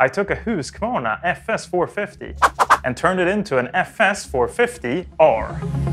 I took a Husqvarna FS450 and turned it into an FS450R.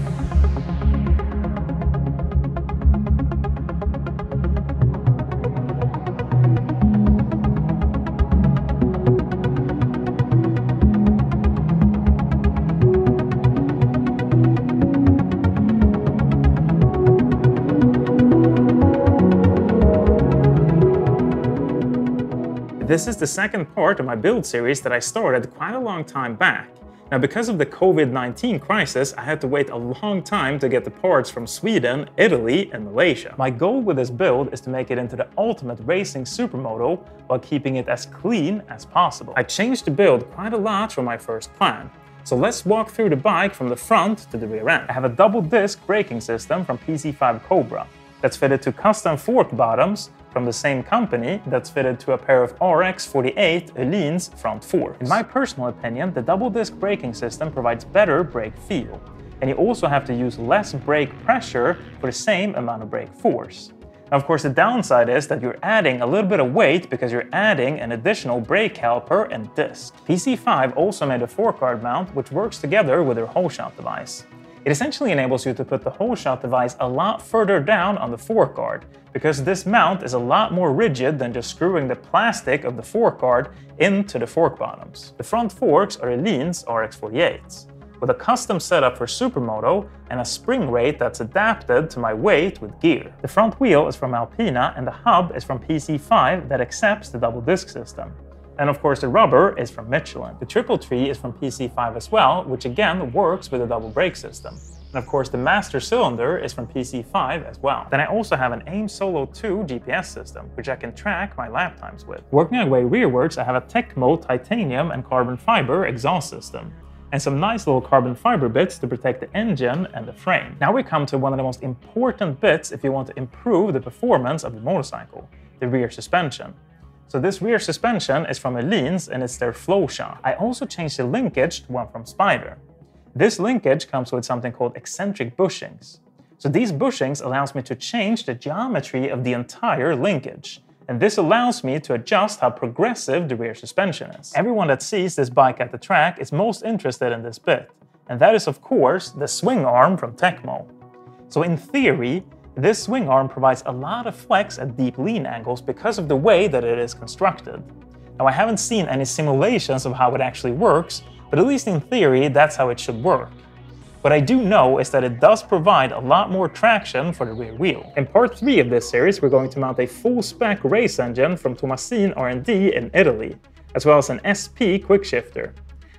This is the second part of my build series that I started quite a long time back. Now, because of the COVID-19 crisis, I had to wait a long time to get the parts from Sweden, Italy, and Malaysia. My goal with this build is to make it into the ultimate racing supermoto while keeping it as clean as possible. I changed the build quite a lot from my first plan. So let's walk through the bike from the front to the rear end. I have a double disc braking system from PC5 Cobra that's fitted to custom fork bottoms from the same company that's fitted to a pair of RX48 Öhlins front forks. In my personal opinion, the double disc braking system provides better brake feel, and you also have to use less brake pressure for the same amount of brake force. Now, of course, the downside is that you're adding a little bit of weight because you're adding an additional brake caliper and disc. PC5 also made a fork guard mount which works together with their hole shot device. It essentially enables you to put the hole shot device a lot further down on the fork guard, because this mount is a lot more rigid than just screwing the plastic of the fork guard into the fork bottoms. The front forks are Öhlins RX48s, with a custom setup for Supermoto and a spring rate that's adapted to my weight with gear. The front wheel is from Alpina and the hub is from PC5 that accepts the double disc system. And of course, the rubber is from Michelin. The triple tree is from PC5 as well, which again works with a double brake system. And of course, the master cylinder is from PC5 as well. Then I also have an AIM Solo 2 GPS system, which I can track my lap times with. Working my way rearwards, I have a Tekmo titanium and carbon fiber exhaust system and some nice little carbon fiber bits to protect the engine and the frame. Now we come to one of the most important bits if you want to improve the performance of the motorcycle, the rear suspension. So this rear suspension is from Öhlins and it's their flow. I also changed the linkage to one from Spyder. This linkage comes with something called eccentric bushings. So these bushings allows me to change the geometry of the entire linkage. And this allows me to adjust how progressive the rear suspension is. Everyone that sees this bike at the track is most interested in this bit. And that is of course the swing arm from Tekmo. So in theory, this swing arm provides a lot of flex at deep lean angles because of the way that it is constructed. Now I haven't seen any simulations of how it actually works, but at least in theory that's how it should work. What I do know is that it does provide a lot more traction for the rear wheel. In part 3 of this series we're going to mount a full-spec race engine from Tomasin R&D in Italy, as well as an SP quick shifter.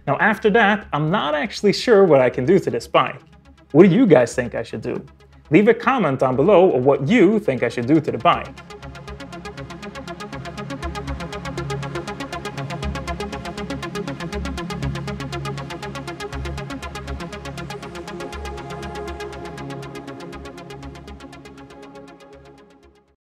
Now after that, I'm not actually sure what I can do to this bike. What do you guys think I should do? Leave a comment down below of what you think I should do to the bike.